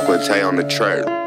Loco Tay on the track.